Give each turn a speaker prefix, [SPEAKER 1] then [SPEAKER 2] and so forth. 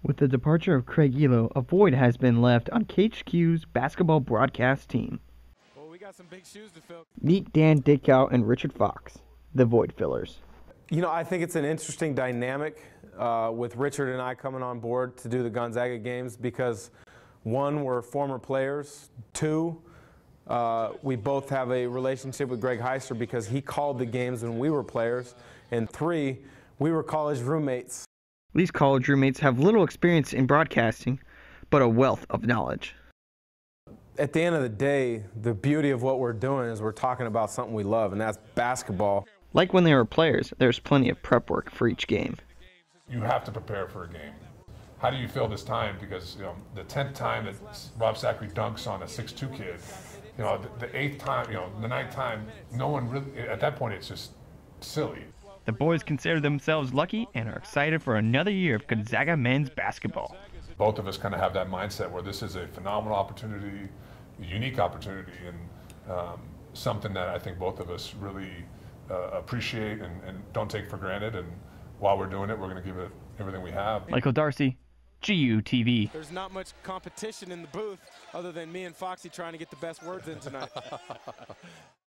[SPEAKER 1] With the departure of Craig Ehlo, a void has been left on KHQ's basketball broadcast team.
[SPEAKER 2] Well, we got some big shoes to fill.
[SPEAKER 1] Meet Dan Dickau and Richard Fox, the void fillers.
[SPEAKER 3] You know, I think it's an interesting dynamic uh, with Richard and I coming on board to do the Gonzaga games because one, we're former players. Two, uh, we both have a relationship with Greg Heister because he called the games when we were players. And three, we were college roommates.
[SPEAKER 1] These college roommates have little experience in broadcasting, but a wealth of knowledge.
[SPEAKER 3] At the end of the day, the beauty of what we're doing is we're talking about something we love, and that's basketball.
[SPEAKER 1] Like when they were players, there's plenty of prep work for each game.
[SPEAKER 4] You have to prepare for a game. How do you feel this time? Because you know the tenth time that Rob Zachary dunks on a six-two kid, you know the, the eighth time, you know the ninth time, no one really. At that point, it's just silly.
[SPEAKER 5] The boys consider themselves lucky and are excited for another year of Gonzaga men's basketball.
[SPEAKER 4] Both of us kind of have that mindset where this is a phenomenal opportunity, a unique opportunity, and um, something that I think both of us really uh, appreciate and, and don't take for granted. And while we're doing it, we're going to give it everything we have.
[SPEAKER 5] Michael Darcy, GU TV.
[SPEAKER 2] There's not much competition in the booth other than me and Foxy trying to get the best words in tonight.